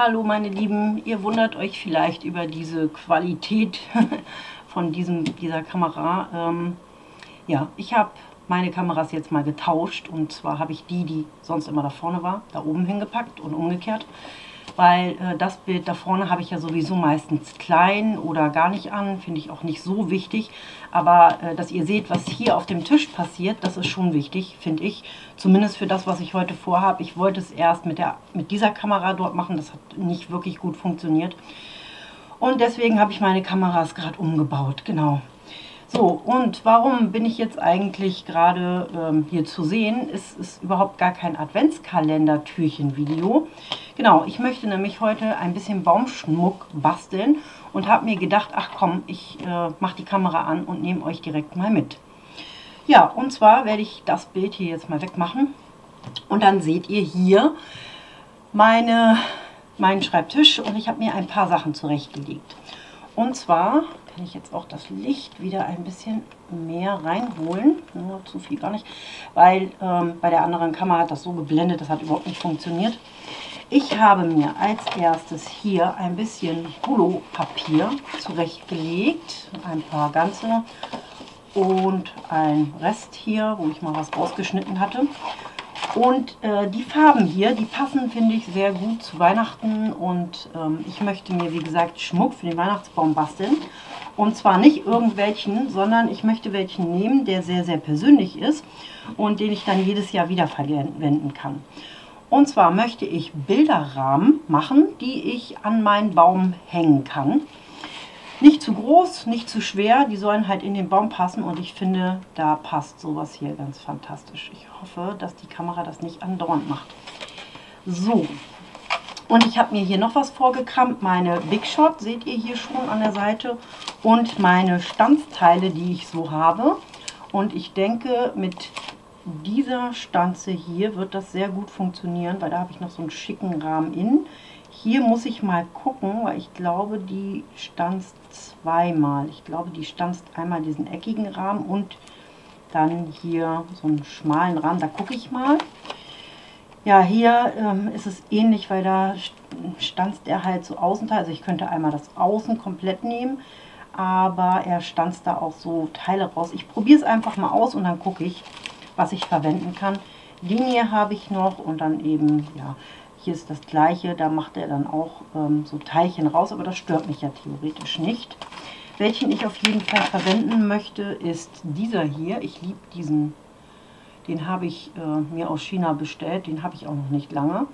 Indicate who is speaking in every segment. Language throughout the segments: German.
Speaker 1: Hallo meine Lieben, ihr wundert euch vielleicht über diese Qualität von diesem, dieser Kamera. Ähm, ja, ich habe meine Kameras jetzt mal getauscht und zwar habe ich die, die sonst immer da vorne war, da oben hingepackt und umgekehrt weil äh, das Bild da vorne habe ich ja sowieso meistens klein oder gar nicht an, finde ich auch nicht so wichtig. Aber äh, dass ihr seht, was hier auf dem Tisch passiert, das ist schon wichtig, finde ich. Zumindest für das, was ich heute vorhabe. Ich wollte es erst mit, der, mit dieser Kamera dort machen, das hat nicht wirklich gut funktioniert. Und deswegen habe ich meine Kameras gerade umgebaut, genau. So, und warum bin ich jetzt eigentlich gerade ähm, hier zu sehen? Es ist überhaupt gar kein Adventskalender-Türchen-Video. Genau, ich möchte nämlich heute ein bisschen Baumschmuck basteln und habe mir gedacht, ach komm, ich äh, mache die Kamera an und nehme euch direkt mal mit. Ja, und zwar werde ich das Bild hier jetzt mal wegmachen und dann seht ihr hier meine, meinen Schreibtisch und ich habe mir ein paar Sachen zurechtgelegt. Und zwar kann ich jetzt auch das Licht wieder ein bisschen mehr reinholen. Ja, zu viel gar nicht, weil ähm, bei der anderen Kamera hat das so geblendet, das hat überhaupt nicht funktioniert. Ich habe mir als erstes hier ein bisschen Holo-Papier zurechtgelegt, ein paar ganze und ein Rest hier, wo ich mal was rausgeschnitten hatte. Und äh, die Farben hier, die passen, finde ich, sehr gut zu Weihnachten. Und ähm, ich möchte mir, wie gesagt, Schmuck für den Weihnachtsbaum basteln. Und zwar nicht irgendwelchen, sondern ich möchte welchen nehmen, der sehr, sehr persönlich ist und den ich dann jedes Jahr wieder verwenden kann. Und zwar möchte ich Bilderrahmen machen, die ich an meinen Baum hängen kann. Nicht zu groß, nicht zu schwer, die sollen halt in den Baum passen und ich finde, da passt sowas hier ganz fantastisch. Ich hoffe, dass die Kamera das nicht andauernd macht. So, und ich habe mir hier noch was vorgekramt, meine Big Shot, seht ihr hier schon an der Seite, und meine Stanzteile, die ich so habe. Und ich denke, mit dieser Stanze hier wird das sehr gut funktionieren, weil da habe ich noch so einen schicken Rahmen in. Hier muss ich mal gucken, weil ich glaube, die stanzt zweimal. Ich glaube, die stanzt einmal diesen eckigen Rahmen und dann hier so einen schmalen Rahmen. Da gucke ich mal. Ja, hier ähm, ist es ähnlich, weil da stanzt er halt so Außenteil. Also ich könnte einmal das Außen komplett nehmen, aber er stanzt da auch so Teile raus. Ich probiere es einfach mal aus und dann gucke ich, was ich verwenden kann. Linie habe ich noch und dann eben, ja, hier ist das gleiche, da macht er dann auch ähm, so Teilchen raus, aber das stört mich ja theoretisch nicht. Welchen ich auf jeden Fall verwenden möchte, ist dieser hier. Ich liebe diesen, den habe ich äh, mir aus China bestellt, den habe ich auch noch nicht lange.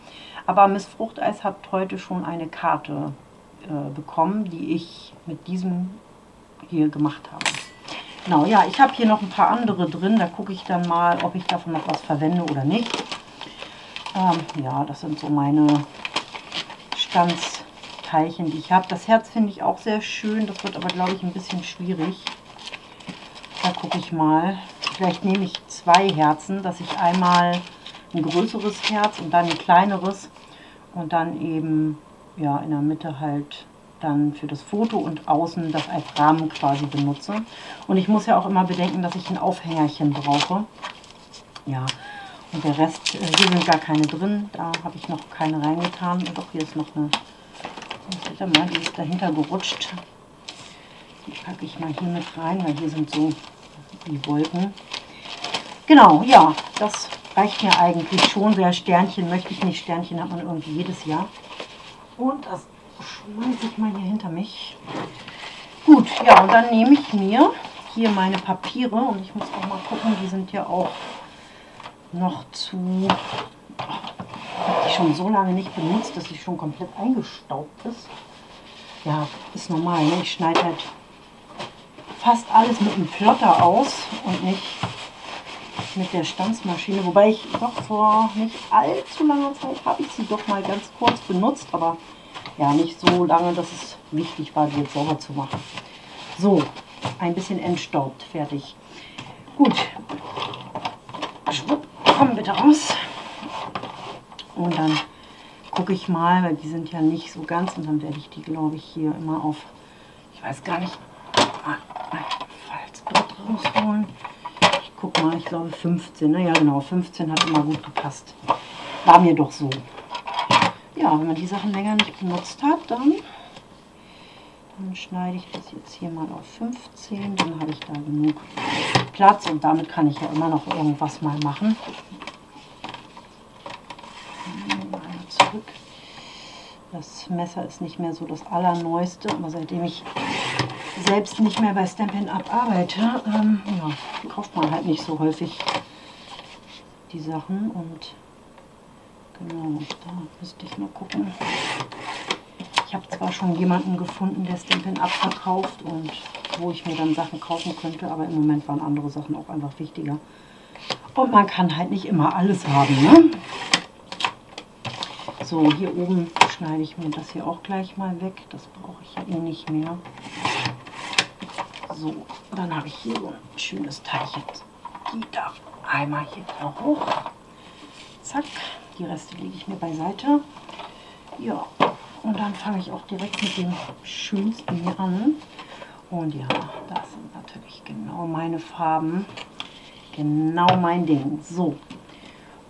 Speaker 1: Aber Miss Fruchteis hat heute schon eine Karte äh, bekommen, die ich mit diesem hier gemacht habe. Genau, ja, ich habe hier noch ein paar andere drin. Da gucke ich dann mal, ob ich davon noch was verwende oder nicht. Ähm, ja, das sind so meine Stanzteilchen, die ich habe. Das Herz finde ich auch sehr schön. Das wird aber, glaube ich, ein bisschen schwierig. Da gucke ich mal. Vielleicht nehme ich zwei Herzen, dass ich einmal ein größeres Herz und dann ein kleineres und dann eben ja in der Mitte halt dann für das Foto und außen das als Rahmen quasi benutze. Und ich muss ja auch immer bedenken, dass ich ein Aufhängerchen brauche. Ja, und der Rest, äh, hier sind gar keine drin, da habe ich noch keine reingetan. Und doch, hier ist noch eine, mal, die ist dahinter gerutscht. Die packe ich mal hier mit rein, weil hier sind so die Wolken. Genau, ja, das reicht mir eigentlich schon. Sehr Sternchen möchte ich nicht. Sternchen hat man irgendwie jedes Jahr. Und das schmeiße ich mal hier hinter mich. Gut, ja, und dann nehme ich mir hier meine Papiere und ich muss auch mal gucken, die sind ja auch noch zu... Ich habe die schon so lange nicht benutzt, dass sie schon komplett eingestaubt ist. Ja, ist normal, ne? ich schneide halt fast alles mit einem Plotter aus und nicht mit der Stanzmaschine. Wobei ich doch vor nicht allzu langer Zeit habe ich sie doch mal ganz kurz benutzt, aber ja, nicht so lange, dass es wichtig war, die jetzt sauber zu machen. So, ein bisschen entstaubt, fertig. Gut, schwupp, kommen bitte raus. Und dann gucke ich mal, weil die sind ja nicht so ganz und dann werde ich die, glaube ich, hier immer auf, ich weiß gar nicht, Falzblatt rausholen. Ich gucke mal, ich glaube 15, naja genau, 15 hat immer gut gepasst. War mir doch so. Ja, wenn man die Sachen länger nicht benutzt hat, dann, dann schneide ich das jetzt hier mal auf 15. Dann habe ich da genug Platz und damit kann ich ja immer noch irgendwas mal machen. Das Messer ist nicht mehr so das allerneueste, aber seitdem ich selbst nicht mehr bei Stampin' Up arbeite, ähm, ja, kauft man halt nicht so häufig die Sachen und genau, da müsste ich mal gucken. Ich habe zwar schon jemanden gefunden, der Stampin' Up verkauft und wo ich mir dann Sachen kaufen könnte, aber im Moment waren andere Sachen auch einfach wichtiger. Und man kann halt nicht immer alles haben, ne? So, hier oben schneide ich mir das hier auch gleich mal weg. Das brauche ich ja eh nicht mehr. So, dann habe ich hier so ein schönes Teilchen. Die da einmal hier hoch. Zack, die Reste lege ich mir beiseite. Ja, und dann fange ich auch direkt mit dem schönsten hier an. Und ja, das sind natürlich genau meine Farben. Genau mein Ding. So,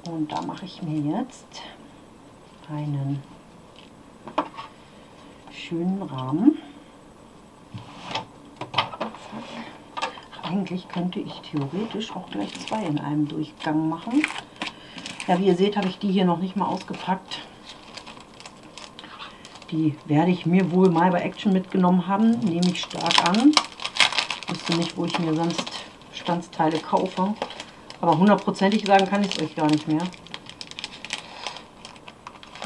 Speaker 1: und da mache ich mir jetzt einen schönen Rahmen. Eigentlich könnte ich theoretisch auch gleich zwei in einem Durchgang machen. Ja, wie ihr seht, habe ich die hier noch nicht mal ausgepackt. Die werde ich mir wohl mal bei Action mitgenommen haben, nehme ich stark an. Ich wüsste nicht, wo ich mir sonst Standsteile kaufe. Aber hundertprozentig sagen kann ich es euch gar nicht mehr.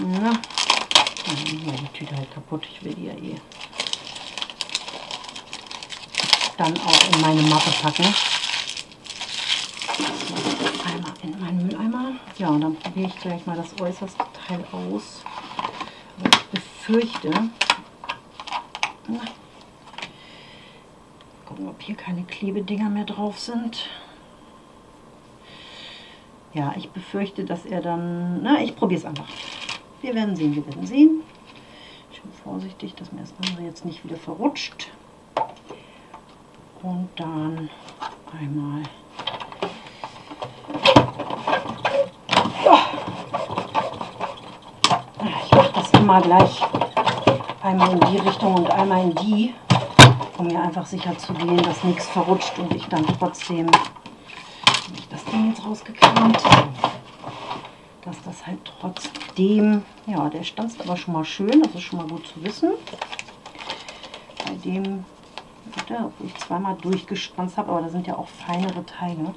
Speaker 1: Na, die Tüte halt kaputt. Ich will die ja eh dann auch in meine Mappe packen. So, einmal in meinen Mülleimer. Ja, und dann probiere ich gleich mal das äußerste Teil aus. Aber ich befürchte, na, gucken, ob hier keine Klebedinger mehr drauf sind. Ja, ich befürchte, dass er dann... Na, ich probiere es einfach. Wir werden sehen, wir werden sehen. Schön vorsichtig, dass mir das andere jetzt nicht wieder verrutscht. Und dann einmal Ich immer gleich einmal in die Richtung und einmal in die, um mir einfach sicher zu gehen, dass nichts verrutscht und ich dann trotzdem, ich das Ding jetzt rausgekramt, dass das halt trotzdem, ja, der stanzt aber schon mal schön, das ist schon mal gut zu wissen. Bei dem wo ich zweimal durchgespannt habe, aber da sind ja auch feinere Teile.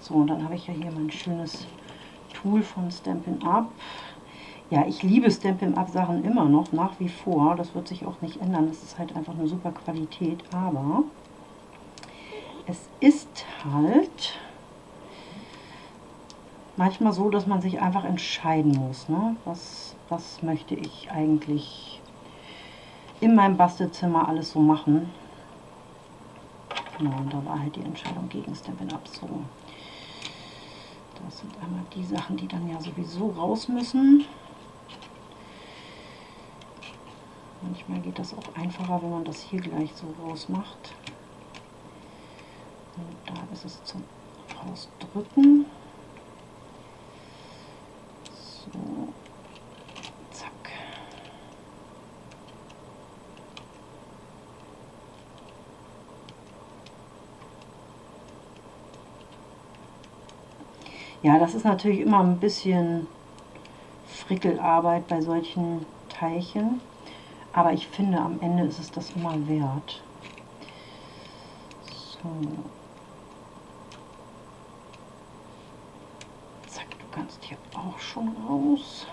Speaker 1: So, und dann habe ich ja hier mein schönes Tool von Stampin' Up. Ja, ich liebe Stampin' Up Sachen immer noch, nach wie vor. Das wird sich auch nicht ändern. Das ist halt einfach eine super Qualität. Aber es ist halt manchmal so, dass man sich einfach entscheiden muss. Ne? Was, was möchte ich eigentlich in meinem Bastelzimmer alles so machen? Genau, und da war halt die Entscheidung gegen Stampin' Up so. Das sind einmal die Sachen, die dann ja sowieso raus müssen. Manchmal geht das auch einfacher, wenn man das hier gleich so rausmacht. Und da ist es zum Rausdrücken. So. Ja, das ist natürlich immer ein bisschen Frickelarbeit bei solchen Teilchen. Aber ich finde, am Ende ist es das immer wert. So. Zack, du kannst hier auch schon raus.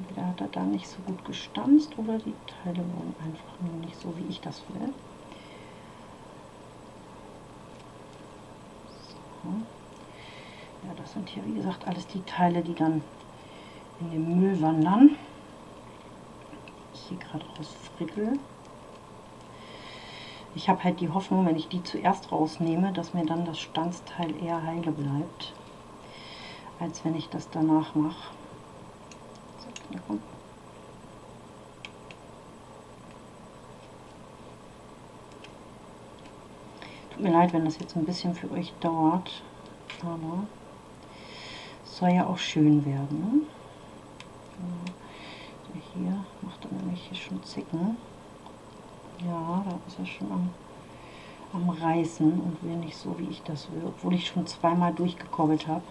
Speaker 1: Entweder hat er da nicht so gut gestanzt oder die Teile wurden einfach nur nicht so, wie ich das will. Ja, das sind hier wie gesagt alles die Teile, die dann in den Müll wandern. Ich hier gerade rausfrickel. Ich habe halt die Hoffnung, wenn ich die zuerst rausnehme, dass mir dann das Stanzteil eher heile bleibt, als wenn ich das danach mache. So, Tut mir leid, wenn das jetzt ein bisschen für euch dauert. Aber soll ja auch schön werden. Ne? hier macht er nämlich hier schon Zicken. Ja, da ist er schon am, am Reißen und will nicht so, wie ich das will, obwohl ich schon zweimal durchgekobbelt habe.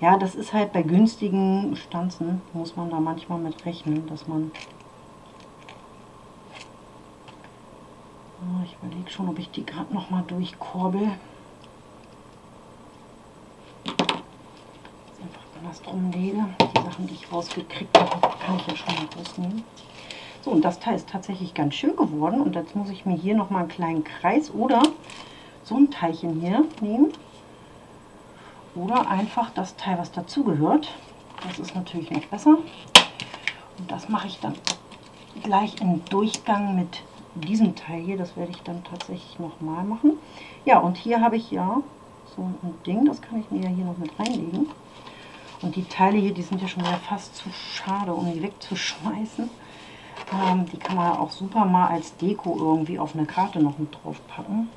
Speaker 1: Ja, das ist halt bei günstigen Stanzen, muss man da manchmal mit rechnen, dass man... Oh, ich überlege schon, ob ich die gerade noch mal anders drum lege. Die Sachen, die ich rausgekriegt habe, kann ich ja schon mal rausnehmen. So, und das Teil ist tatsächlich ganz schön geworden. Und jetzt muss ich mir hier noch mal einen kleinen Kreis oder so ein Teilchen hier nehmen. Oder einfach das Teil, was dazugehört. Das ist natürlich noch besser. Und das mache ich dann gleich im Durchgang mit diesem Teil hier. Das werde ich dann tatsächlich nochmal machen. Ja, und hier habe ich ja so ein Ding. Das kann ich mir ja hier noch mit reinlegen. Und die Teile hier, die sind ja schon wieder fast zu schade, um die wegzuschmeißen. Ähm, die kann man auch super mal als Deko irgendwie auf eine Karte noch mit drauf packen.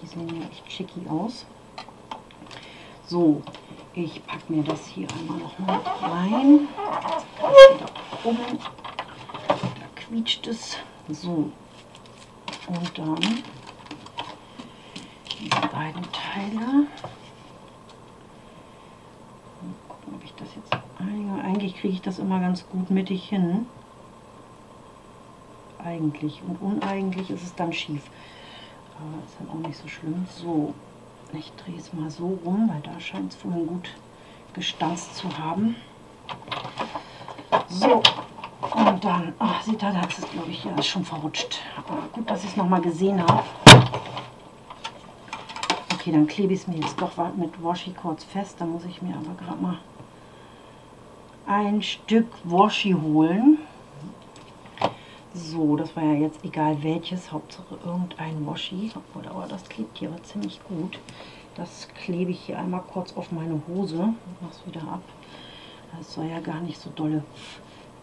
Speaker 1: Die sehen ja echt schicky aus. So, ich packe mir das hier einmal noch mal rein. Wieder um. Da quietscht es. So. Und dann diese beiden Teile. Mal gucken, ich das jetzt... Eigentlich kriege ich das immer ganz gut mittig hin. Eigentlich. Und uneigentlich ist es dann schief. Aber ist dann auch nicht so schlimm. So, ich drehe es mal so rum, weil da scheint es vorhin gut gestanzt zu haben. So, und dann, ach, ihr, da ist es, glaube ich, ja, ist schon verrutscht. Aber gut, dass ich es nochmal gesehen habe. Okay, dann klebe ich es mir jetzt doch mit Washi kurz fest. Da muss ich mir aber gerade mal ein Stück Washi holen. So, das war ja jetzt egal welches, Hauptsache irgendein Washi. Obwohl, aber das klebt hier aber ziemlich gut. Das klebe ich hier einmal kurz auf meine Hose. Mach's wieder ab. Das soll ja gar nicht so dolle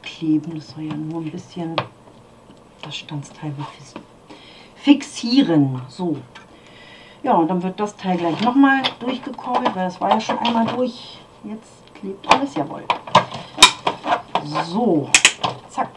Speaker 1: kleben. Das soll ja nur ein bisschen das Standsteil fixieren. So. Ja, und dann wird das Teil gleich nochmal durchgekurbelt, weil das war ja schon einmal durch. Jetzt klebt alles, jawohl. So, zack.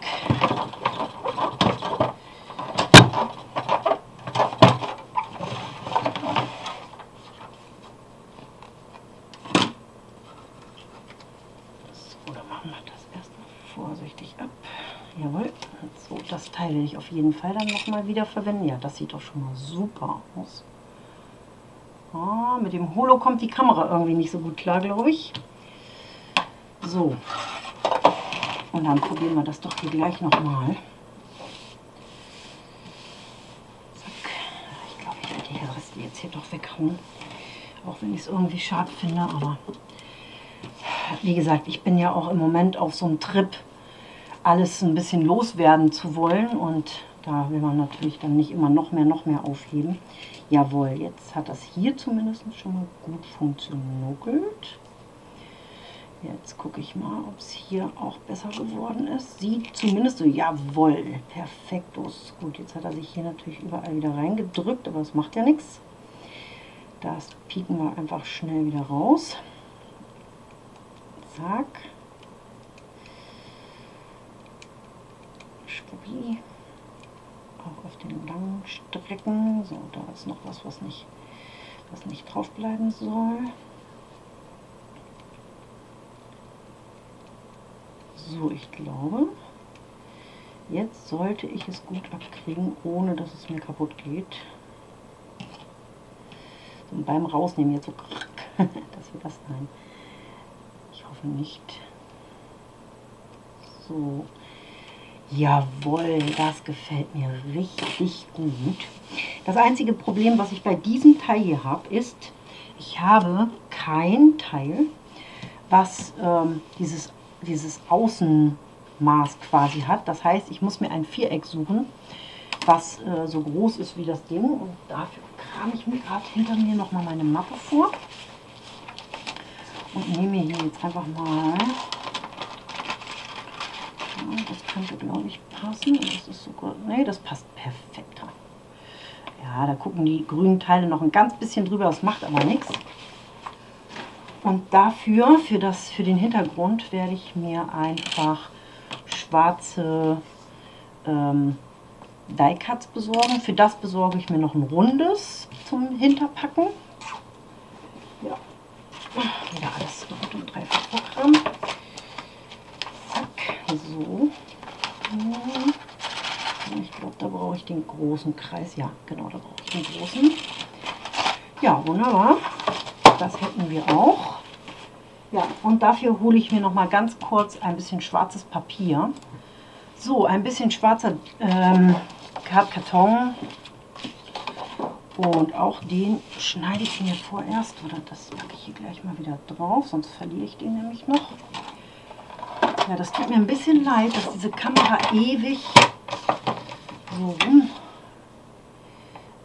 Speaker 1: Teil will ich auf jeden Fall dann nochmal wieder verwenden. Ja, das sieht doch schon mal super aus. Oh, mit dem Holo kommt die Kamera irgendwie nicht so gut klar, glaube ich. So. Und dann probieren wir das doch hier gleich nochmal. Zack. Ich glaube, ich werde die Reste jetzt hier doch weghauen. Auch wenn ich es irgendwie schade finde, aber wie gesagt, ich bin ja auch im Moment auf so einem Trip, alles ein bisschen loswerden zu wollen und da will man natürlich dann nicht immer noch mehr, noch mehr aufheben. Jawohl, jetzt hat das hier zumindest schon mal gut funktioniert. Jetzt gucke ich mal, ob es hier auch besser geworden ist. Sieht zumindest so, jawohl, perfekt aus. Gut, jetzt hat er sich hier natürlich überall wieder reingedrückt, aber das macht ja nichts. Das pieken wir einfach schnell wieder raus. Zack. Schwuppi. Auch auf den langen Strecken. So, da ist noch was, was nicht, was nicht drauf bleiben soll. So, ich glaube, jetzt sollte ich es gut abkriegen, ohne dass es mir kaputt geht. So, beim Rausnehmen jetzt so, dass wir das, nein, ich hoffe nicht. So, Jawohl, das gefällt mir richtig gut. Das einzige Problem, was ich bei diesem Teil hier habe, ist, ich habe kein Teil, was ähm, dieses, dieses Außenmaß quasi hat. Das heißt, ich muss mir ein Viereck suchen, was äh, so groß ist wie das Ding. Und dafür kram ich mir gerade hinter mir nochmal meine Mappe vor. Und nehme hier jetzt einfach mal das könnte, glaube ich, passen. Das ist sogar. Nee, das passt perfekt. Ja, Ja, da gucken die grünen Teile noch ein ganz bisschen drüber, das macht aber nichts. Und dafür, für, das, für den Hintergrund, werde ich mir einfach schwarze ähm, Die-Cuts besorgen. Für das besorge ich mir noch ein rundes zum Hinterpacken. Ja, wieder alles doppelt und dreifach Programm. Zack, so. Ich glaube, da brauche ich den großen Kreis. Ja, genau, da brauche ich den großen. Ja, wunderbar. Das hätten wir auch. Ja, und dafür hole ich mir noch mal ganz kurz ein bisschen schwarzes Papier. So, ein bisschen schwarzer ähm, Karton. Und auch den schneide ich mir vorerst, oder das packe ich hier gleich mal wieder drauf, sonst verliere ich den nämlich noch. Ja, das tut mir ein bisschen leid, dass diese Kamera ewig so rum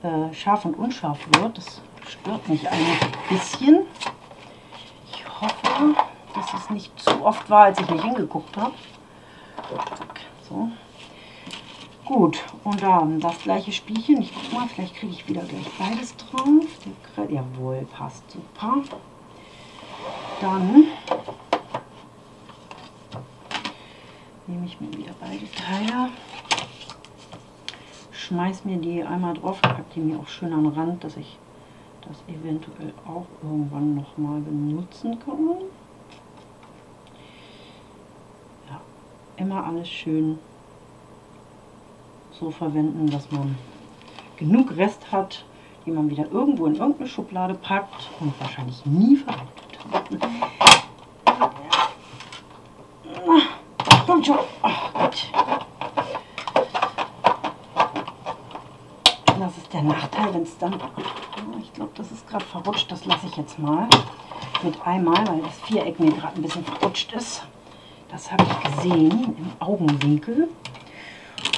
Speaker 1: äh, scharf und unscharf wird. Das stört mich ein bisschen. Ich hoffe, dass es nicht zu oft war, als ich nicht hingeguckt habe. So. Gut, und dann das gleiche Spielchen. Ich guck mal, vielleicht kriege ich wieder gleich beides drauf. Jawohl, passt super. Dann nehme ich mir wieder beide Teile, schmeiß mir die einmal drauf, packe die mir auch schön an den Rand, dass ich das eventuell auch irgendwann noch mal benutzen kann. Ja, immer alles schön so verwenden, dass man genug Rest hat, die man wieder irgendwo in irgendeine Schublade packt und wahrscheinlich nie verwendet. Und schon. Ach Gott. Das ist der Nachteil, wenn es dann... Gerade verrutscht. Das lasse ich jetzt mal mit einmal, weil das Viereck mir gerade ein bisschen verrutscht ist. Das habe ich gesehen im Augenwinkel.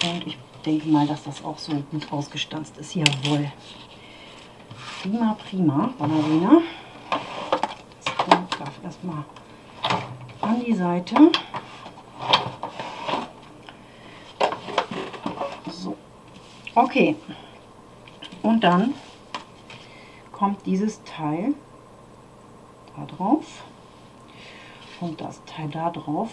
Speaker 1: Und ich denke mal, dass das auch so gut ausgestanzt ist. Jawohl. Prima, prima, Ballerina. Das darf erstmal an die Seite. Okay, und dann kommt dieses Teil da drauf und das Teil da drauf.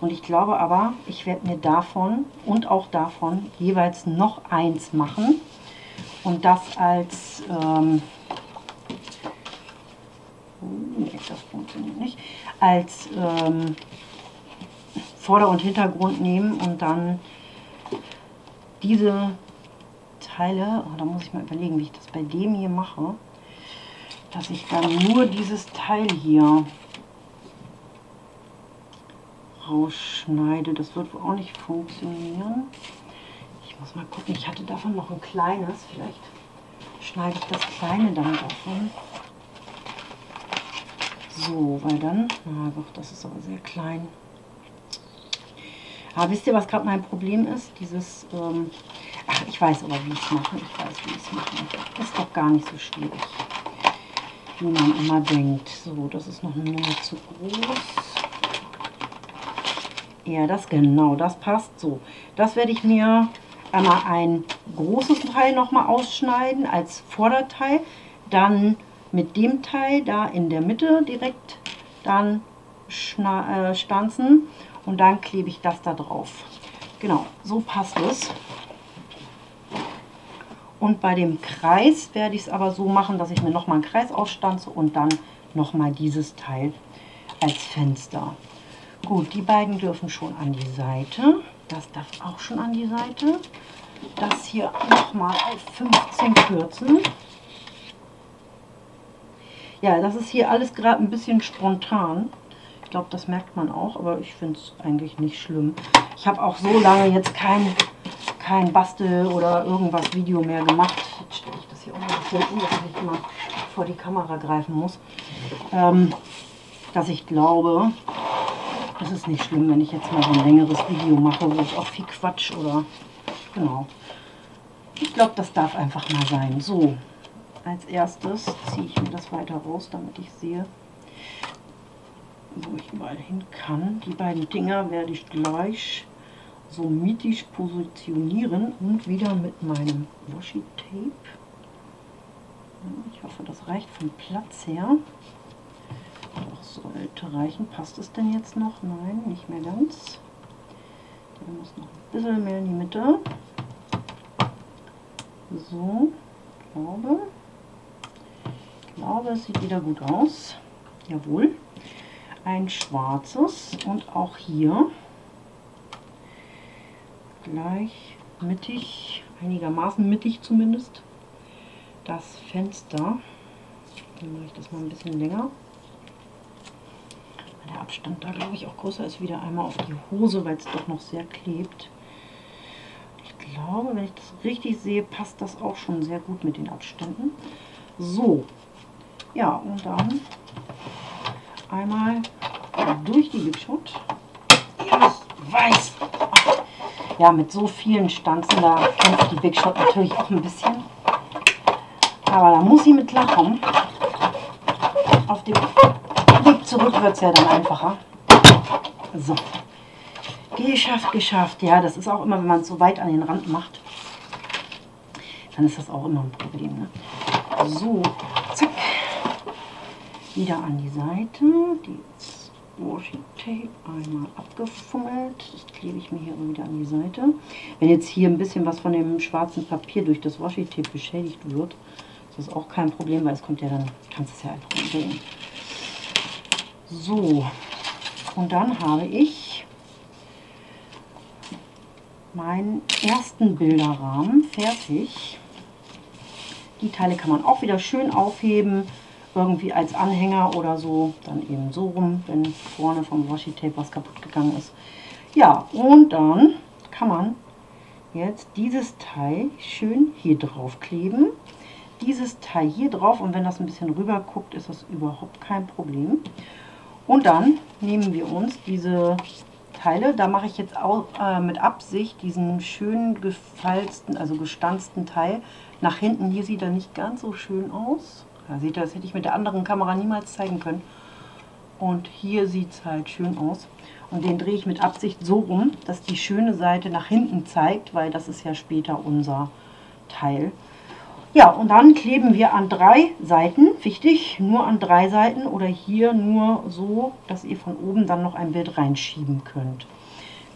Speaker 1: Und ich glaube aber, ich werde mir davon und auch davon jeweils noch eins machen und das als ähm, nee, das funktioniert nicht als ähm, Vorder- und Hintergrund nehmen und dann diese Teile, oh, da muss ich mal überlegen, wie ich das bei dem hier mache, dass ich dann nur dieses Teil hier rausschneide. Das wird wohl auch nicht funktionieren. Ich muss mal gucken, ich hatte davon noch ein kleines, vielleicht schneide ich das kleine dann davon. So, weil dann, na doch, das ist aber sehr klein. Aber wisst ihr, was gerade mein Problem ist? Dieses, ähm, ach, ich weiß aber, wie ich es mache. Ich weiß, wie ich es mache. Ist doch gar nicht so schwierig, wie man immer denkt. So, das ist noch eine Nummer zu groß. Ja, das genau, das passt so. Das werde ich mir einmal ein großes Teil nochmal ausschneiden als Vorderteil. Dann mit dem Teil da in der Mitte direkt dann äh, stanzen und dann klebe ich das da drauf. Genau, so passt es. Und bei dem Kreis werde ich es aber so machen, dass ich mir nochmal einen Kreis ausstanze und dann nochmal dieses Teil als Fenster. Gut, die beiden dürfen schon an die Seite. Das darf auch schon an die Seite. Das hier nochmal auf 15 kürzen. Ja, das ist hier alles gerade ein bisschen spontan glaube, das merkt man auch, aber ich finde es eigentlich nicht schlimm. Ich habe auch so lange jetzt kein, kein Bastel oder irgendwas Video mehr gemacht. Jetzt stelle ich das hier auch mal um, dass ich immer vor die Kamera greifen muss. Ähm, dass ich glaube, es ist nicht schlimm, wenn ich jetzt mal so ein längeres Video mache, wo ich auch viel Quatsch oder... Genau. Ich glaube, das darf einfach mal sein. So, als erstes ziehe ich mir das weiter raus, damit ich sehe, wo ich mal hin kann. Die beiden Dinger werde ich gleich so mittig positionieren und wieder mit meinem Washi-Tape Ich hoffe, das reicht vom Platz her. Doch, sollte reichen. Passt es denn jetzt noch? Nein, nicht mehr ganz. Der muss noch ein bisschen mehr in die Mitte. So, glaube. Ich glaube, es sieht wieder gut aus. Jawohl. Ein schwarzes und auch hier gleich mittig, einigermaßen mittig zumindest, das Fenster. Dann mache ich das mal ein bisschen länger. Der Abstand da, glaube ich, auch größer ist. Wieder einmal auf die Hose, weil es doch noch sehr klebt. Ich glaube, wenn ich das richtig sehe, passt das auch schon sehr gut mit den Abständen. So, ja, und dann einmal durch die. Ja, ich weiß. Ja, mit so vielen Stanzen, da kämpft die Big Shot natürlich auch ein bisschen. Aber da muss sie mit klarkommen. Auf dem Weg zurück wird es ja dann einfacher. So. Geschafft, geschafft. Ja, das ist auch immer, wenn man es so weit an den Rand macht, dann ist das auch immer ein Problem. Ne? So, zack. Wieder an die Seite. Die Washi Tape einmal abgefummelt. Das klebe ich mir hier wieder an die Seite. Wenn jetzt hier ein bisschen was von dem schwarzen Papier durch das Washi Tape beschädigt wird, ist das auch kein Problem, weil es kommt ja dann, kannst es ja einfach umdrehen. So, und dann habe ich meinen ersten Bilderrahmen fertig. Die Teile kann man auch wieder schön aufheben, irgendwie als Anhänger oder so, dann eben so rum, wenn vorne vom Washi Tape was kaputt gegangen ist. Ja, und dann kann man jetzt dieses Teil schön hier drauf kleben. Dieses Teil hier drauf und wenn das ein bisschen rüber guckt, ist das überhaupt kein Problem. Und dann nehmen wir uns diese Teile, da mache ich jetzt auch äh, mit Absicht diesen schön gefalzten, also gestanzten Teil nach hinten. Hier sieht er nicht ganz so schön aus. Da sieht das hätte ich mit der anderen Kamera niemals zeigen können. Und hier sieht es halt schön aus. Und den drehe ich mit Absicht so rum, dass die schöne Seite nach hinten zeigt, weil das ist ja später unser Teil. Ja, und dann kleben wir an drei Seiten, wichtig, nur an drei Seiten oder hier nur so, dass ihr von oben dann noch ein Bild reinschieben könnt.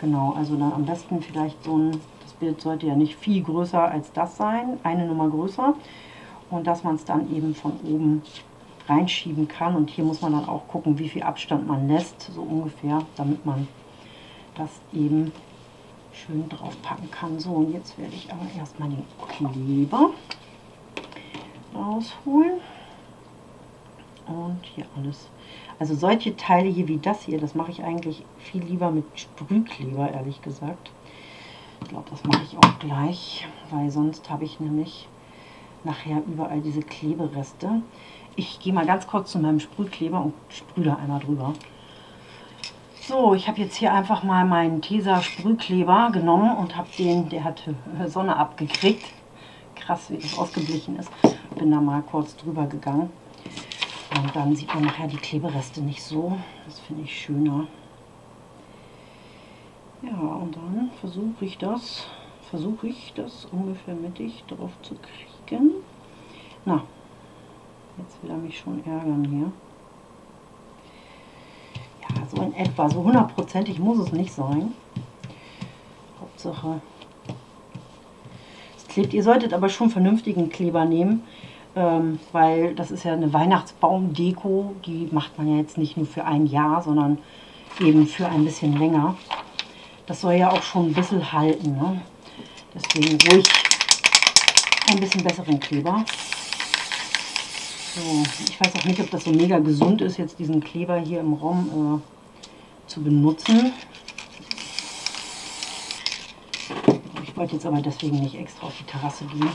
Speaker 1: Genau, also dann am besten vielleicht so ein, das Bild sollte ja nicht viel größer als das sein, eine Nummer größer und dass man es dann eben von oben reinschieben kann. Und hier muss man dann auch gucken, wie viel Abstand man lässt, so ungefähr, damit man das eben schön drauf packen kann. So, und jetzt werde ich aber erstmal den Kleber rausholen. Und hier alles. Also solche Teile hier wie das hier, das mache ich eigentlich viel lieber mit Sprühkleber, ehrlich gesagt. Ich glaube, das mache ich auch gleich, weil sonst habe ich nämlich nachher überall diese Klebereste. Ich gehe mal ganz kurz zu meinem Sprühkleber und sprühe da einmal drüber. So, ich habe jetzt hier einfach mal meinen Tesa Sprühkleber genommen und habe den, der hat Sonne abgekriegt. Krass, wie das ausgeblichen ist. Bin da mal kurz drüber gegangen. Und dann sieht man nachher die Klebereste nicht so. Das finde ich schöner. Ja, und dann versuche ich das, versuche ich das ungefähr mittig drauf zu kriegen. Na, jetzt will er mich schon ärgern hier. Ja, so in etwa, so hundertprozentig muss es nicht sein. Hauptsache, es klebt. Ihr solltet aber schon vernünftigen Kleber nehmen, ähm, weil das ist ja eine Weihnachtsbaumdeko. Die macht man ja jetzt nicht nur für ein Jahr, sondern eben für ein bisschen länger. Das soll ja auch schon ein bisschen halten. Ne? Deswegen ruhig ein bisschen besseren Kleber. So, ich weiß auch nicht, ob das so mega gesund ist, jetzt diesen Kleber hier im Raum äh, zu benutzen. Ich wollte jetzt aber deswegen nicht extra auf die Terrasse gehen.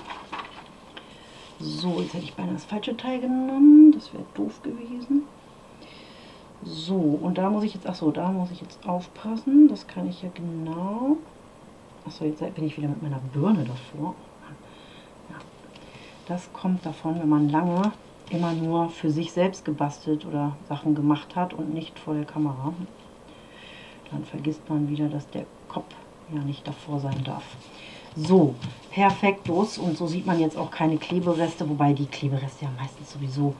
Speaker 1: So, jetzt hätte ich beinahe das falsche Teil genommen. Das wäre doof gewesen. So, und da muss ich jetzt, achso, da muss ich jetzt aufpassen. Das kann ich ja genau. Achso, jetzt bin ich wieder mit meiner Birne davor. Das kommt davon, wenn man lange immer nur für sich selbst gebastelt oder Sachen gemacht hat und nicht vor der Kamera. Dann vergisst man wieder, dass der Kopf ja nicht davor sein darf. So, perfektus. Und so sieht man jetzt auch keine Klebereste, wobei die Klebereste ja meistens sowieso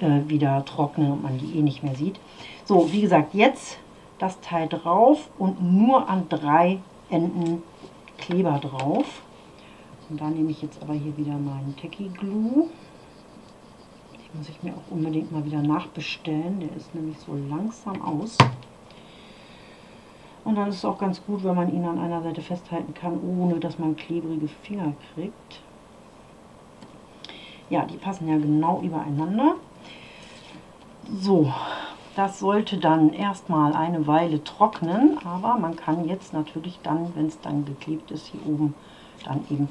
Speaker 1: äh, wieder trocknen und man die eh nicht mehr sieht. So, wie gesagt, jetzt das Teil drauf und nur an drei Enden Kleber drauf. Und da nehme ich jetzt aber hier wieder meinen Techie Glue. Den muss ich mir auch unbedingt mal wieder nachbestellen. Der ist nämlich so langsam aus. Und dann ist es auch ganz gut, wenn man ihn an einer Seite festhalten kann, ohne dass man klebrige Finger kriegt. Ja, die passen ja genau übereinander. So, das sollte dann erstmal eine Weile trocknen, aber man kann jetzt natürlich dann, wenn es dann geklebt ist, hier oben dann eben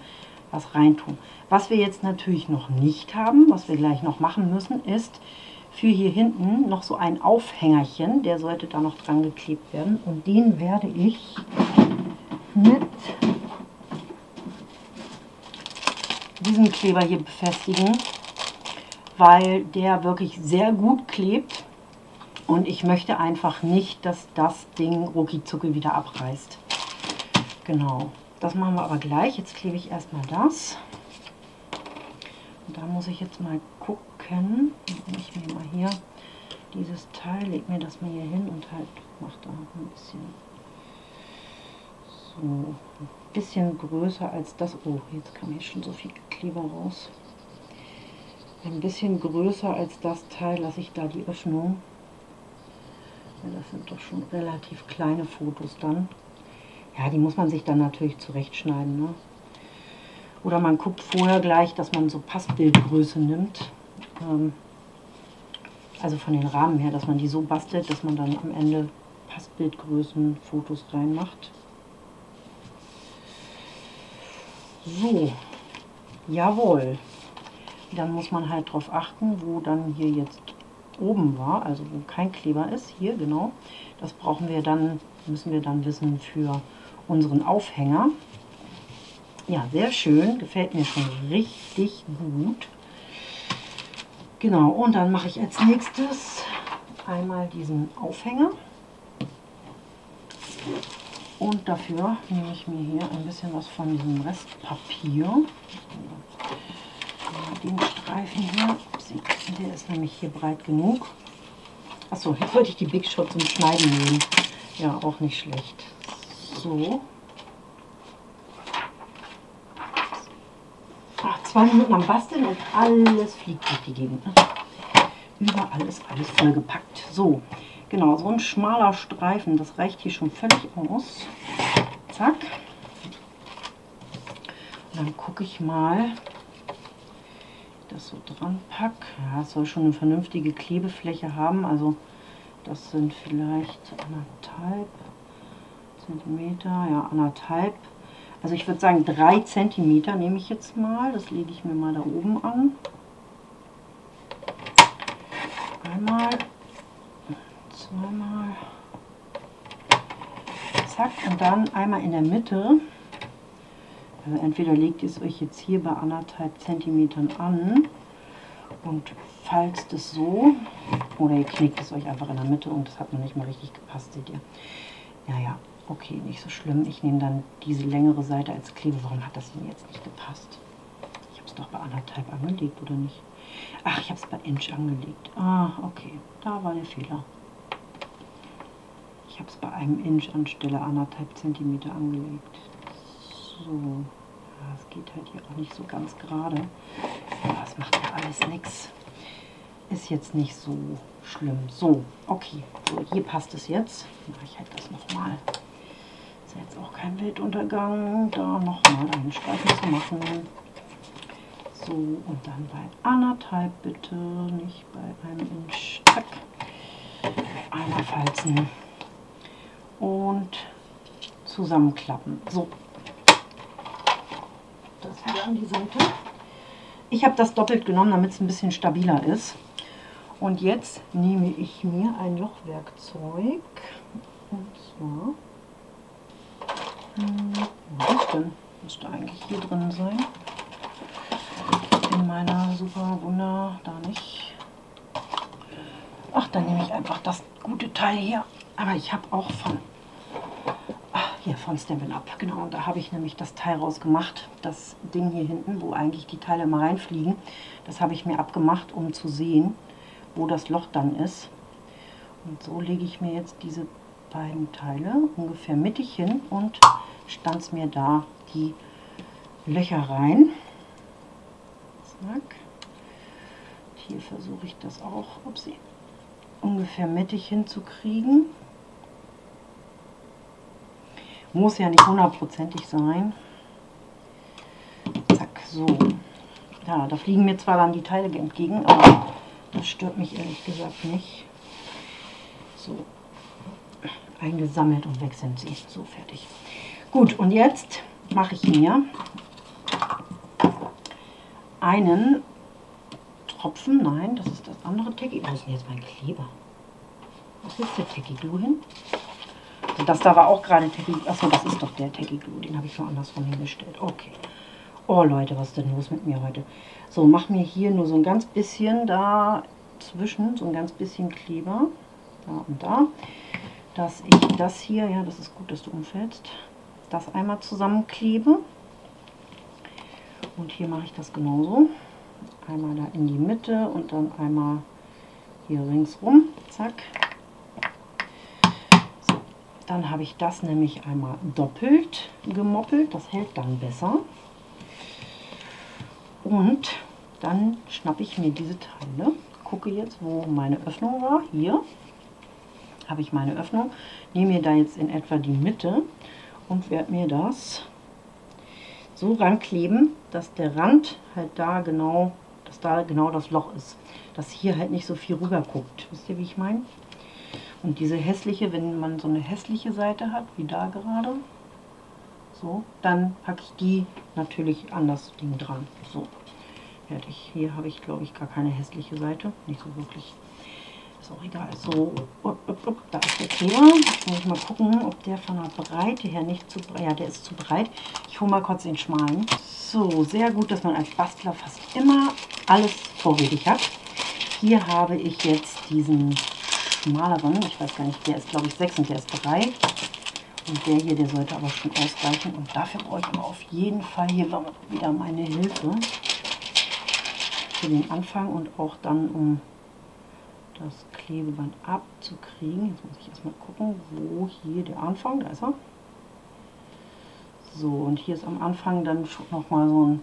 Speaker 1: was reintun. Was wir jetzt natürlich noch nicht haben, was wir gleich noch machen müssen, ist für hier hinten noch so ein Aufhängerchen, der sollte da noch dran geklebt werden und den werde ich mit diesem Kleber hier befestigen, weil der wirklich sehr gut klebt und ich möchte einfach nicht, dass das Ding rucki wieder abreißt. Genau, das machen wir aber gleich. Jetzt klebe ich erstmal das. Und da muss ich jetzt mal gucken. Ich mir mal hier dieses Teil, leg mir das mal hier hin und halt mach da ein bisschen so ein bisschen größer als das. Oh, jetzt kam hier schon so viel Kleber raus. Ein bisschen größer als das Teil lasse ich da die Öffnung. Ja, das sind doch schon relativ kleine Fotos dann. Ja, die muss man sich dann natürlich zurechtschneiden. Ne? Oder man guckt vorher gleich, dass man so Passbildgröße nimmt. Ähm, also von den Rahmen her, dass man die so bastelt, dass man dann am Ende Passbildgrößen Fotos reinmacht. So, jawohl. Dann muss man halt darauf achten, wo dann hier jetzt oben war, also wo kein Kleber ist, hier genau. Das brauchen wir dann, müssen wir dann wissen für unseren Aufhänger. Ja, sehr schön. Gefällt mir schon richtig gut. Genau, und dann mache ich als nächstes einmal diesen Aufhänger. Und dafür nehme ich mir hier ein bisschen was von diesem Restpapier. Den Streifen hier, der ist nämlich hier breit genug. Achso, jetzt wollte ich die Big Shot zum Schneiden nehmen. Ja, auch nicht schlecht. So. zwei Minuten am Basteln und alles fliegt durch die Gegend. Ne? Überall ist alles vollgepackt. So, genau, so ein schmaler Streifen, das reicht hier schon völlig aus. Zack. Und dann gucke ich mal, das so dran pack. Ja, es soll schon eine vernünftige Klebefläche haben. Also das sind vielleicht anderthalb Zentimeter, ja anderthalb also ich würde sagen 3 cm nehme ich jetzt mal. Das lege ich mir mal da oben an. Einmal, zweimal, zack und dann einmal in der Mitte. Also entweder legt ihr es euch jetzt hier bei anderthalb Zentimetern an und falzt es so oder ihr knickt es euch einfach in der Mitte und das hat noch nicht mal richtig gepasst, seht ihr. Ja, ja, Okay, nicht so schlimm. Ich nehme dann diese längere Seite als Klebe. Warum hat das Ihnen jetzt nicht gepasst? Ich habe es doch bei anderthalb angelegt, oder nicht? Ach, ich habe es bei Inch angelegt. Ah, okay. Da war der Fehler. Ich habe es bei einem Inch anstelle anderthalb Zentimeter angelegt. So. Ja, es geht halt hier auch nicht so ganz gerade. Ja, das macht ja alles nichts. Ist jetzt nicht so schlimm. So, okay. So, hier passt es jetzt. Mache ich halt das nochmal. Ist jetzt auch kein Weltuntergang, da nochmal einen Streifen zu machen. So, und dann bei anderthalb bitte, nicht bei einem Inch. Zack. Einmal falzen und zusammenklappen. So. Das wieder an die Seite. Ich habe das doppelt genommen, damit es ein bisschen stabiler ist. Und jetzt nehme ich mir ein Lochwerkzeug. Und zwar was ist denn? Müsste eigentlich hier drin sein. In meiner super Wunder da nicht. Ach, dann nehme ich einfach das gute Teil hier. Aber ich habe auch von hier von Stampin' Up, genau. Und da habe ich nämlich das Teil rausgemacht, das Ding hier hinten, wo eigentlich die Teile immer reinfliegen. Das habe ich mir abgemacht, um zu sehen, wo das Loch dann ist. Und so lege ich mir jetzt diese beiden Teile ungefähr mittig hin und stanz mir da die Löcher rein. Zack. Hier versuche ich das auch, ob sie ungefähr mittig hinzukriegen. Muss ja nicht hundertprozentig sein. Zack, so. Ja, da fliegen mir zwar dann die Teile entgegen, aber das stört mich ehrlich gesagt nicht. So, eingesammelt und weg sind sie. So, fertig. Gut, und jetzt mache ich mir einen Tropfen. Nein, das ist das andere Tacky. Wo ist denn jetzt mein Kleber? Was ist der Tacky Glue hin? Also das da war auch gerade Tacky. Achso, das ist doch der Tacky Glue. Den habe ich schon andersrum hingestellt. Okay. Oh Leute, was ist denn los mit mir heute? So, mach mir hier nur so ein ganz bisschen dazwischen, so ein ganz bisschen Kleber. Da und da. Dass ich das hier, ja, das ist gut, dass du umfällst, das einmal zusammenklebe. Und hier mache ich das genauso. Einmal da in die Mitte und dann einmal hier ringsrum. Zack. Dann habe ich das nämlich einmal doppelt gemoppelt. Das hält dann besser. Und dann schnappe ich mir diese Teile. Gucke jetzt, wo meine Öffnung war. Hier habe ich meine Öffnung. Nehme mir da jetzt in etwa die Mitte und werde mir das so rankleben, dass der Rand halt da genau, dass da genau das Loch ist. Dass hier halt nicht so viel rüber guckt. Wisst ihr, wie ich meine? Und diese hässliche, wenn man so eine hässliche Seite hat, wie da gerade, so, dann packe ich die natürlich an das Ding dran. So, fertig. Hier habe ich, glaube ich, gar keine hässliche Seite. Nicht so wirklich. Auch egal. So, up, up, up, da ist der Kleber. Jetzt muss ich mal gucken, ob der von der Breite her nicht zu breit. Ja, der ist zu breit. Ich hole mal kurz den schmalen. So, sehr gut, dass man als Bastler fast immer alles vorrätig hat. Hier habe ich jetzt diesen schmaleren. Ich weiß gar nicht, der ist glaube ich 6 und der ist 3. Und der hier, der sollte aber schon ausreichen. Und dafür brauche ich aber auf jeden Fall hier wieder meine Hilfe. Für den Anfang und auch dann, um das Klebeband abzukriegen. Jetzt muss ich erstmal gucken, wo hier der Anfang, da ist er. So, und hier ist am Anfang dann nochmal so ein,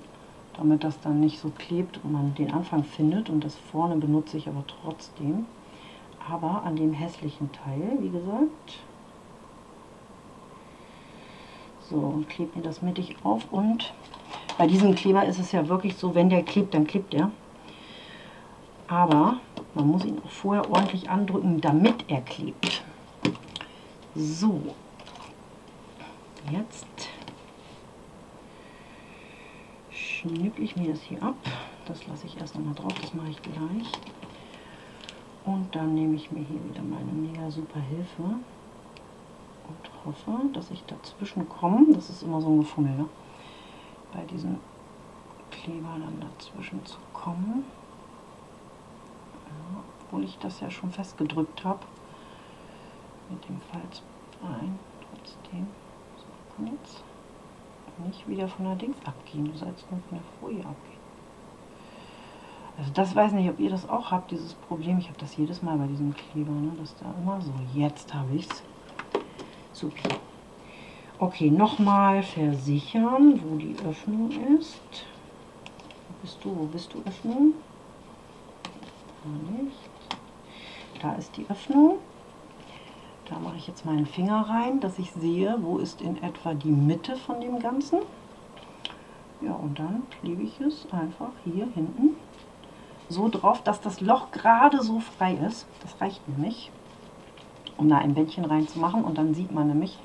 Speaker 1: damit das dann nicht so klebt und man den Anfang findet. Und das vorne benutze ich aber trotzdem. Aber an dem hässlichen Teil, wie gesagt. So, und klebe mir das mittig auf. Und bei diesem Kleber ist es ja wirklich so, wenn der klebt, dann klebt er. Aber man muss ihn auch vorher ordentlich andrücken, damit er klebt. So, jetzt schnippel ich mir das hier ab. Das lasse ich erst noch mal drauf, das mache ich gleich. Und dann nehme ich mir hier wieder meine mega super Hilfe und hoffe, dass ich dazwischen komme. Das ist immer so ein Gefummel, ne? bei diesem Kleber dann dazwischen zu kommen obwohl ich das ja schon festgedrückt habe. Mit dem Falzbein trotzdem. So, jetzt nicht wieder von der Dings abgehen, du sollst nur von der Folie abgehen. Also das weiß nicht, ob ihr das auch habt, dieses Problem. Ich habe das jedes Mal bei diesem Kleber, ne? dass da immer so, jetzt habe ich es. Super. Okay, nochmal versichern, wo die Öffnung ist. Wo bist du? Wo bist du Öffnung? Da nicht. Da ist die Öffnung. Da mache ich jetzt meinen Finger rein, dass ich sehe, wo ist in etwa die Mitte von dem Ganzen. Ja, und dann klebe ich es einfach hier hinten so drauf, dass das Loch gerade so frei ist. Das reicht nämlich, um da ein Bändchen reinzumachen. Und dann sieht man nämlich,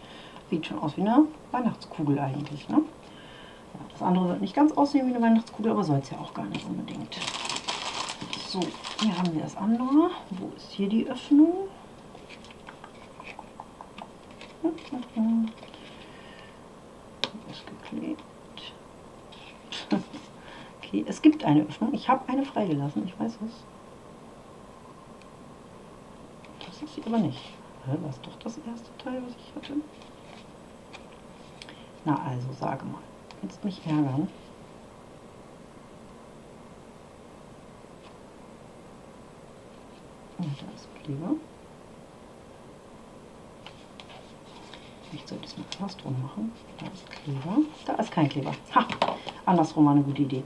Speaker 1: sieht schon aus wie eine Weihnachtskugel eigentlich. Ne? Das andere wird nicht ganz aussehen wie eine Weihnachtskugel, aber soll es ja auch gar nicht unbedingt. So, hier haben wir das andere. Wo ist hier die Öffnung? Ist geklebt. Okay, es gibt eine Öffnung. Ich habe eine freigelassen, ich weiß es. Das ist sie aber nicht. Das ist doch das erste Teil, was ich hatte. Na also, sage mal. Willst mich ärgern? Ja, da ist Kleber. Ich sollte es mal andersrum machen. Da ist Kleber. Da ist kein Kleber. Ha! Andersrum war eine gute Idee.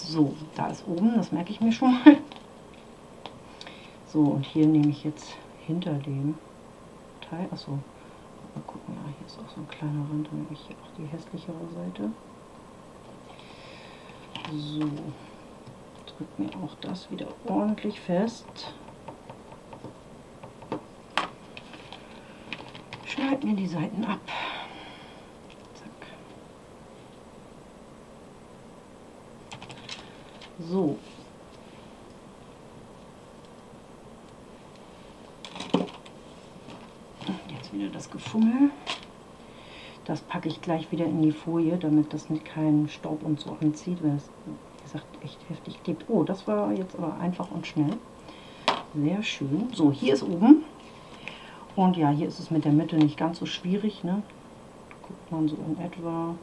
Speaker 1: So, da ist oben, das merke ich mir schon mal. So, und hier nehme ich jetzt hinter dem Teil, achso, mal gucken, ja, hier ist auch so ein kleiner Rand, dann nehme ich hier auch die hässlichere Seite. So, drückt mir auch das wieder ordentlich fest. Schneid mir die Seiten ab. Zack. So. Jetzt wieder das Gefummel. Das packe ich gleich wieder in die Folie, damit das nicht keinen Staub und so anzieht, weil es, wie gesagt, echt heftig klebt. Oh, das war jetzt aber einfach und schnell. Sehr schön. So, hier ist oben und ja, hier ist es mit der Mitte nicht ganz so schwierig. Ne? Guckt man so in etwa,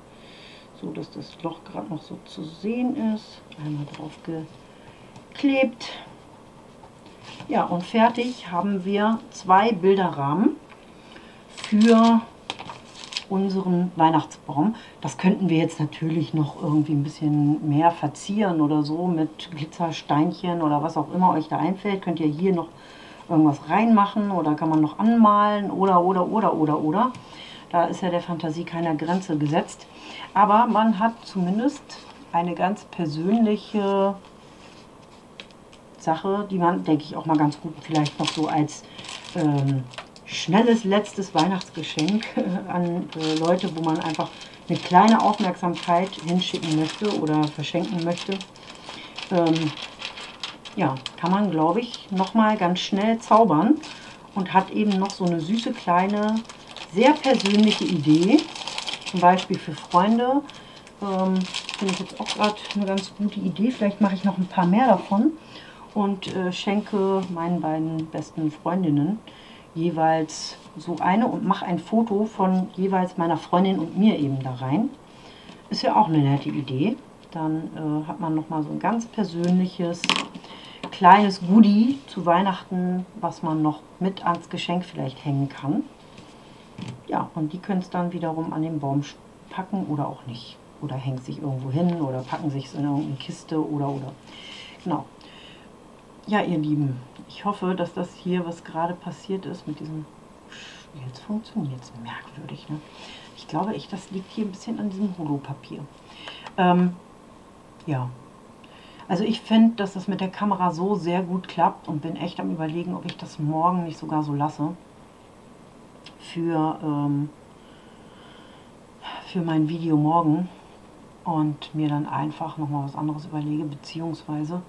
Speaker 1: so dass das Loch gerade noch so zu sehen ist. Einmal drauf geklebt. Ja, und fertig haben wir zwei Bilderrahmen für unseren Weihnachtsbaum. Das könnten wir jetzt natürlich noch irgendwie ein bisschen mehr verzieren oder so mit Glitzersteinchen oder was auch immer euch da einfällt. Könnt ihr hier noch irgendwas reinmachen oder kann man noch anmalen oder, oder, oder, oder, oder. Da ist ja der Fantasie keiner Grenze gesetzt. Aber man hat zumindest eine ganz persönliche Sache, die man, denke ich, auch mal ganz gut vielleicht noch so als ähm, schnelles letztes Weihnachtsgeschenk an äh, Leute, wo man einfach eine kleine Aufmerksamkeit hinschicken möchte oder verschenken möchte. Ähm, ja, kann man, glaube ich, nochmal ganz schnell zaubern und hat eben noch so eine süße kleine, sehr persönliche Idee. Zum Beispiel für Freunde. Ähm, Finde ich jetzt auch gerade eine ganz gute Idee. Vielleicht mache ich noch ein paar mehr davon und äh, schenke meinen beiden besten Freundinnen jeweils so eine und mache ein Foto von jeweils meiner Freundin und mir eben da rein. Ist ja auch eine nette Idee. Dann äh, hat man nochmal so ein ganz persönliches kleines Goodie zu Weihnachten, was man noch mit ans Geschenk vielleicht hängen kann. Ja, und die können es dann wiederum an den Baum packen oder auch nicht. Oder hängt sich irgendwo hin oder packen sich es in irgendeine Kiste oder oder. Genau. Ja, ihr Lieben, ich hoffe, dass das hier, was gerade passiert ist mit diesem... Jetzt funktioniert es merkwürdig. Ne? Ich glaube echt, das liegt hier ein bisschen an diesem Holopapier. Ähm, ja, also ich finde, dass das mit der Kamera so sehr gut klappt und bin echt am überlegen, ob ich das morgen nicht sogar so lasse. Für, ähm, für mein Video morgen. Und mir dann einfach nochmal was anderes überlege, beziehungsweise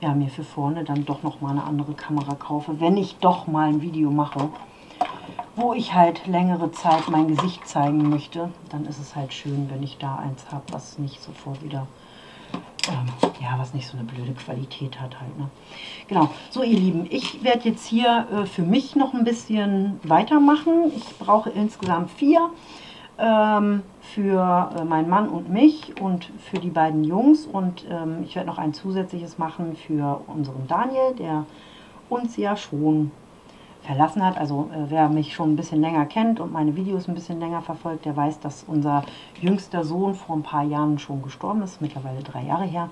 Speaker 1: ja, mir für vorne dann doch nochmal eine andere Kamera kaufe, wenn ich doch mal ein Video mache, wo ich halt längere Zeit mein Gesicht zeigen möchte, dann ist es halt schön, wenn ich da eins habe, was nicht sofort wieder ähm, ja, was nicht so eine blöde Qualität hat halt. Ne? Genau, so ihr Lieben, ich werde jetzt hier äh, für mich noch ein bisschen weitermachen. Ich brauche insgesamt vier ähm, für äh, meinen Mann und mich und für die beiden Jungs. Und ähm, ich werde noch ein zusätzliches machen für unseren Daniel, der uns ja schon verlassen hat. Also äh, wer mich schon ein bisschen länger kennt und meine Videos ein bisschen länger verfolgt, der weiß, dass unser jüngster Sohn vor ein paar Jahren schon gestorben ist, mittlerweile drei Jahre her.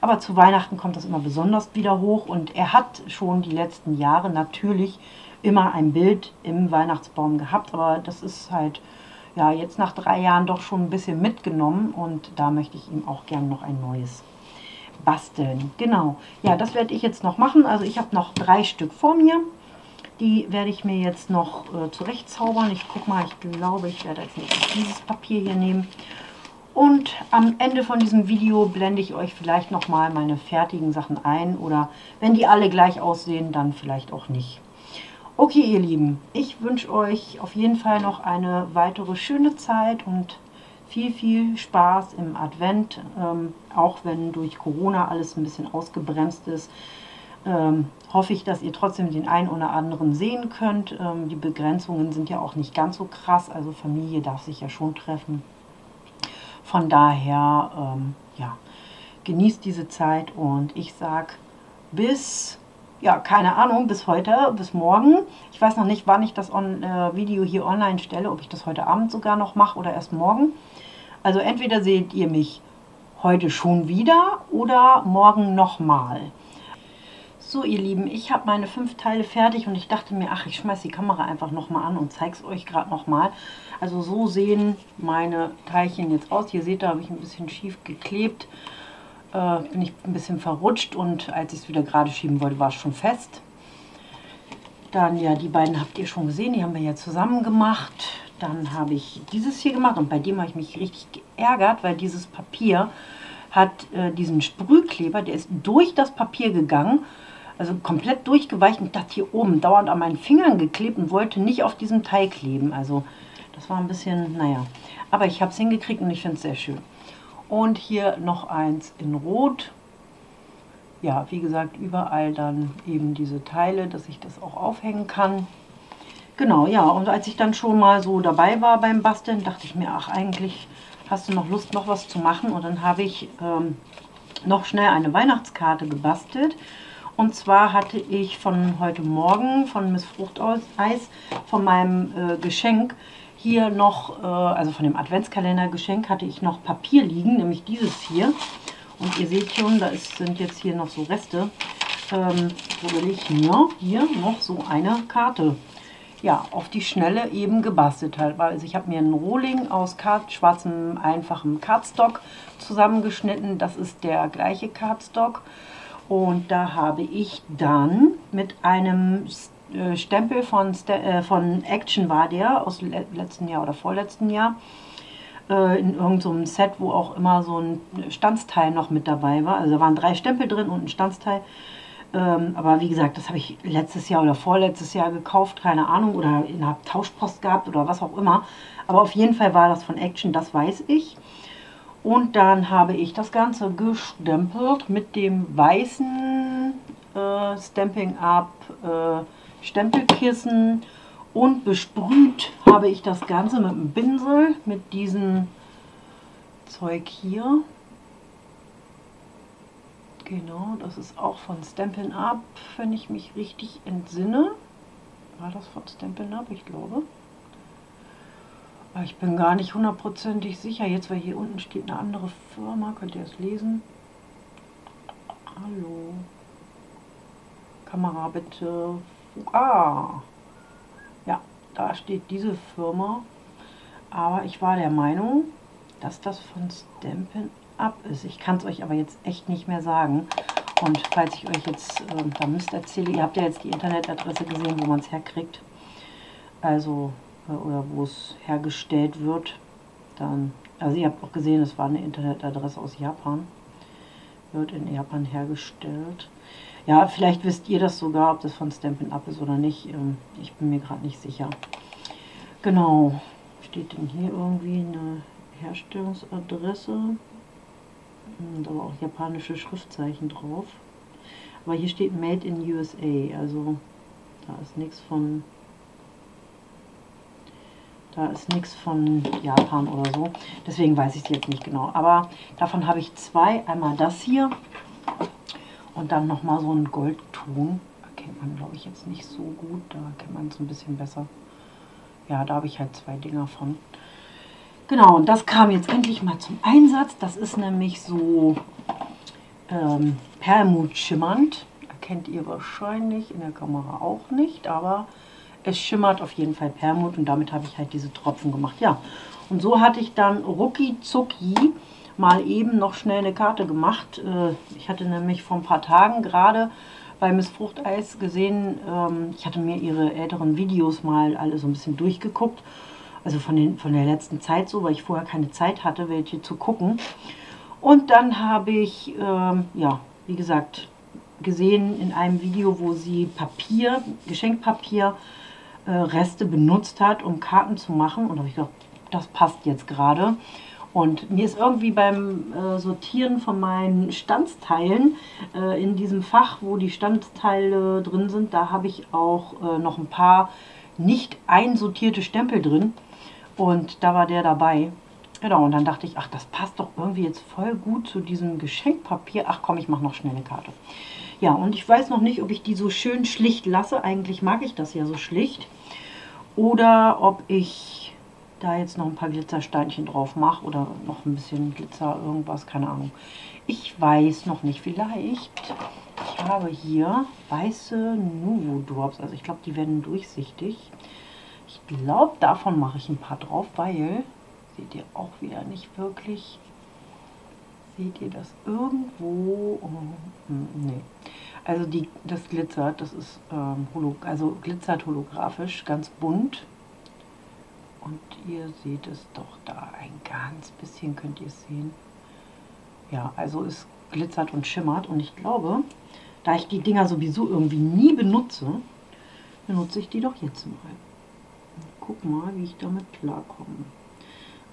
Speaker 1: Aber zu Weihnachten kommt das immer besonders wieder hoch und er hat schon die letzten Jahre natürlich immer ein Bild im Weihnachtsbaum gehabt, aber das ist halt ja jetzt nach drei Jahren doch schon ein bisschen mitgenommen und da möchte ich ihm auch gerne noch ein neues basteln. Genau, ja, das werde ich jetzt noch machen. Also ich habe noch drei Stück vor mir. Die werde ich mir jetzt noch äh, zurechtzaubern. Ich gucke mal, ich glaube, ich werde als nächstes dieses Papier hier nehmen. Und am Ende von diesem Video blende ich euch vielleicht nochmal meine fertigen Sachen ein. Oder wenn die alle gleich aussehen, dann vielleicht auch nicht. Okay, ihr Lieben, ich wünsche euch auf jeden Fall noch eine weitere schöne Zeit und viel, viel Spaß im Advent. Ähm, auch wenn durch Corona alles ein bisschen ausgebremst ist ähm, hoffe ich, dass ihr trotzdem den einen oder anderen sehen könnt. Ähm, die Begrenzungen sind ja auch nicht ganz so krass, also Familie darf sich ja schon treffen. Von daher, ähm, ja, genießt diese Zeit und ich sage bis, ja, keine Ahnung, bis heute, bis morgen. Ich weiß noch nicht, wann ich das on, äh, Video hier online stelle, ob ich das heute Abend sogar noch mache oder erst morgen. Also entweder seht ihr mich heute schon wieder oder morgen nochmal. So ihr Lieben, ich habe meine fünf Teile fertig und ich dachte mir, ach ich schmeiße die Kamera einfach nochmal an und zeige es euch gerade nochmal. Also so sehen meine Teilchen jetzt aus. Hier seht ihr, habe ich ein bisschen schief geklebt. Äh, bin ich ein bisschen verrutscht und als ich es wieder gerade schieben wollte, war es schon fest. Dann ja, die beiden habt ihr schon gesehen, die haben wir ja zusammen gemacht. Dann habe ich dieses hier gemacht und bei dem habe ich mich richtig geärgert, weil dieses Papier hat äh, diesen Sprühkleber, der ist durch das Papier gegangen also komplett durchgeweicht und das hier oben dauernd an meinen Fingern geklebt und wollte nicht auf diesem Teil kleben. Also das war ein bisschen, naja. Aber ich habe es hingekriegt und ich finde es sehr schön. Und hier noch eins in Rot. Ja, wie gesagt, überall dann eben diese Teile, dass ich das auch aufhängen kann. Genau, ja, und als ich dann schon mal so dabei war beim Basteln, dachte ich mir, ach, eigentlich hast du noch Lust, noch was zu machen. Und dann habe ich ähm, noch schnell eine Weihnachtskarte gebastelt. Und zwar hatte ich von heute Morgen von Miss Fruchteis, von meinem äh, Geschenk, hier noch, äh, also von dem Adventskalender-Geschenk, hatte ich noch Papier liegen, nämlich dieses hier. Und ihr seht schon, da ist, sind jetzt hier noch so Reste. Ähm, so will ich mir hier noch so eine Karte ja, auf die Schnelle eben gebastelt halt. Also ich habe mir einen Rohling aus Kart, schwarzem, einfachem Cardstock zusammengeschnitten. Das ist der gleiche Cardstock. Und da habe ich dann mit einem äh, Stempel von, äh, von Action war der, aus letzten Jahr oder vorletzten Jahr, äh, in irgendeinem so Set, wo auch immer so ein Stanzteil noch mit dabei war. Also da waren drei Stempel drin und ein Stanzteil. Ähm, aber wie gesagt, das habe ich letztes Jahr oder vorletztes Jahr gekauft, keine Ahnung, oder in einer Tauschpost gehabt oder was auch immer. Aber auf jeden Fall war das von Action, das weiß ich. Und dann habe ich das Ganze gestempelt mit dem weißen äh, Stamping Up äh, Stempelkissen und besprüht habe ich das Ganze mit einem Pinsel, mit diesem Zeug hier. Genau, das ist auch von Stampin' Up, wenn ich mich richtig entsinne. War das von Stampin' Up? Ich glaube. Ich bin gar nicht hundertprozentig sicher. Jetzt, weil hier unten steht eine andere Firma. Könnt ihr es lesen? Hallo. Kamera bitte. Ah. Ja, da steht diese Firma. Aber ich war der Meinung, dass das von Stampin' Up ist. Ich kann es euch aber jetzt echt nicht mehr sagen. Und falls ich euch jetzt äh, da Mist erzähle, ihr habt ja jetzt die Internetadresse gesehen, wo man es herkriegt. Also oder wo es hergestellt wird, dann, also ihr habt auch gesehen, es war eine Internetadresse aus Japan, wird in Japan hergestellt. Ja, vielleicht wisst ihr das sogar, ob das von Stampin' Up ist oder nicht. Ähm, ich bin mir gerade nicht sicher. Genau, steht denn hier irgendwie eine Herstellungsadresse? Und aber auch japanische Schriftzeichen drauf. Aber hier steht Made in USA, also da ist nichts von da ist nichts von Japan oder so. Deswegen weiß ich es jetzt nicht genau. Aber davon habe ich zwei. Einmal das hier und dann nochmal so ein Goldton. Erkennt man, glaube ich, jetzt nicht so gut. Da kennt man es ein bisschen besser. Ja, da habe ich halt zwei Dinger von. Genau, und das kam jetzt endlich mal zum Einsatz. Das ist nämlich so ähm, Perlmut schimmernd. Erkennt ihr wahrscheinlich in der Kamera auch nicht, aber es schimmert auf jeden Fall Permut und damit habe ich halt diese Tropfen gemacht. Ja, und so hatte ich dann rucki zucki mal eben noch schnell eine Karte gemacht. Äh, ich hatte nämlich vor ein paar Tagen gerade bei Miss Fruchteis gesehen, ähm, ich hatte mir ihre älteren Videos mal alle so ein bisschen durchgeguckt. Also von, den, von der letzten Zeit so, weil ich vorher keine Zeit hatte, welche zu gucken. Und dann habe ich, ähm, ja, wie gesagt, gesehen in einem Video, wo sie Papier, Geschenkpapier, äh, Reste benutzt hat, um Karten zu machen. Und da habe ich gedacht, das passt jetzt gerade. Und mir ist irgendwie beim äh, Sortieren von meinen Standsteilen äh, in diesem Fach, wo die Standsteile drin sind, da habe ich auch äh, noch ein paar nicht einsortierte Stempel drin. Und da war der dabei. Genau, und dann dachte ich, ach, das passt doch irgendwie jetzt voll gut zu diesem Geschenkpapier. Ach komm, ich mache noch schnell eine Karte. Ja, und ich weiß noch nicht, ob ich die so schön schlicht lasse. Eigentlich mag ich das ja so schlicht. Oder ob ich da jetzt noch ein paar Glitzersteinchen drauf mache oder noch ein bisschen Glitzer, irgendwas, keine Ahnung. Ich weiß noch nicht, vielleicht. Ich habe hier weiße Nuvo Drops, also ich glaube, die werden durchsichtig. Ich glaube, davon mache ich ein paar drauf, weil, seht ihr auch wieder nicht wirklich, seht ihr das irgendwo, oh, hm, nee. Also die, das glitzert, das ist ähm, holo, also glitzert holographisch, ganz bunt. Und ihr seht es doch da ein ganz bisschen, könnt ihr es sehen. Ja, also es glitzert und schimmert. Und ich glaube, da ich die Dinger sowieso irgendwie nie benutze, benutze ich die doch jetzt mal. Guck mal, wie ich damit klarkomme.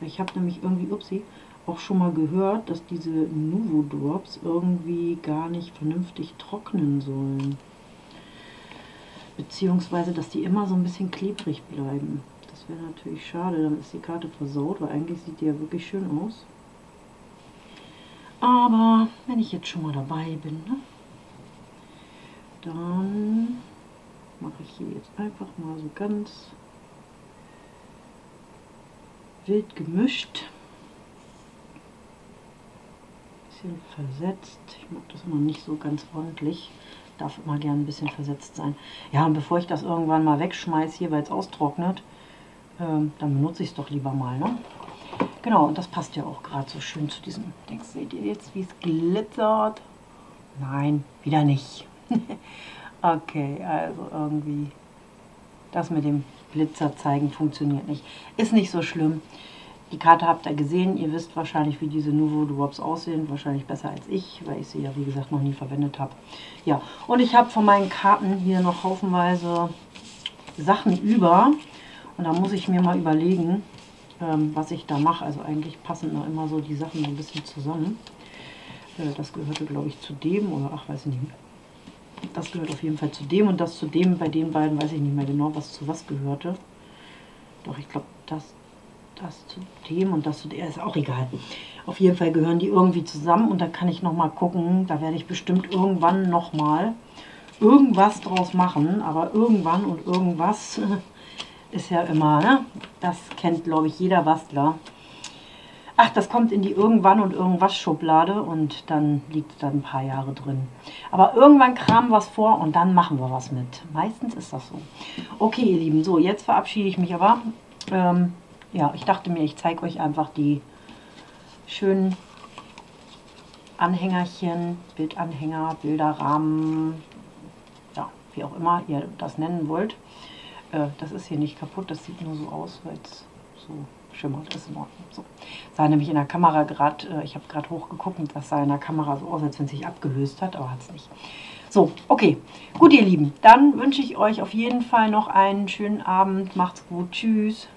Speaker 1: Ich habe nämlich irgendwie, upsie, auch schon mal gehört, dass diese Nuvo Drops irgendwie gar nicht vernünftig trocknen sollen. Beziehungsweise, dass die immer so ein bisschen klebrig bleiben. Das wäre natürlich schade, dann ist die Karte versaut, weil eigentlich sieht die ja wirklich schön aus. Aber wenn ich jetzt schon mal dabei bin, ne, dann mache ich hier jetzt einfach mal so ganz wild gemischt bisschen versetzt. Ich mag das immer nicht so ganz ordentlich. Darf immer gern ein bisschen versetzt sein. Ja, und bevor ich das irgendwann mal wegschmeiße hier, weil es austrocknet, ähm, dann benutze ich es doch lieber mal. Ne? Genau, und das passt ja auch gerade so schön zu diesem Ding. Seht ihr jetzt, wie es glitzert? Nein, wieder nicht. okay, also irgendwie das mit dem Glitzer zeigen funktioniert nicht. Ist nicht so schlimm. Die Karte habt ihr gesehen, ihr wisst wahrscheinlich, wie diese Nuvo Drops aussehen, wahrscheinlich besser als ich, weil ich sie ja wie gesagt noch nie verwendet habe. Ja, und ich habe von meinen Karten hier noch haufenweise Sachen über und da muss ich mir mal überlegen, ähm, was ich da mache. Also eigentlich passen da immer so die Sachen so ein bisschen zusammen. Äh, das gehörte glaube ich zu dem oder ach weiß ich nicht. Das gehört auf jeden Fall zu dem und das zu dem, bei den beiden weiß ich nicht mehr genau, was zu was gehörte. Doch, ich glaube, das das zu dem und das zu der, ist auch egal. Auf jeden Fall gehören die irgendwie zusammen und da kann ich nochmal gucken, da werde ich bestimmt irgendwann nochmal irgendwas draus machen, aber irgendwann und irgendwas ist ja immer, ne? das kennt glaube ich jeder Bastler. Ach, das kommt in die irgendwann und irgendwas Schublade und dann liegt es da ein paar Jahre drin. Aber irgendwann kramen was vor und dann machen wir was mit. Meistens ist das so. Okay, ihr Lieben, so, jetzt verabschiede ich mich aber. Ähm, ja, ich dachte mir, ich zeige euch einfach die schönen Anhängerchen, Bildanhänger, Bilderrahmen, ja, wie auch immer ihr das nennen wollt. Äh, das ist hier nicht kaputt, das sieht nur so aus, weil es so schimmert, ist in Ordnung. So. Sah nämlich in der Kamera gerade, äh, ich habe gerade hochgeguckt und das sah in der Kamera so aus, als wenn es sich abgelöst hat, aber hat es nicht. So, okay. Gut, ihr Lieben, dann wünsche ich euch auf jeden Fall noch einen schönen Abend. Macht's gut. Tschüss.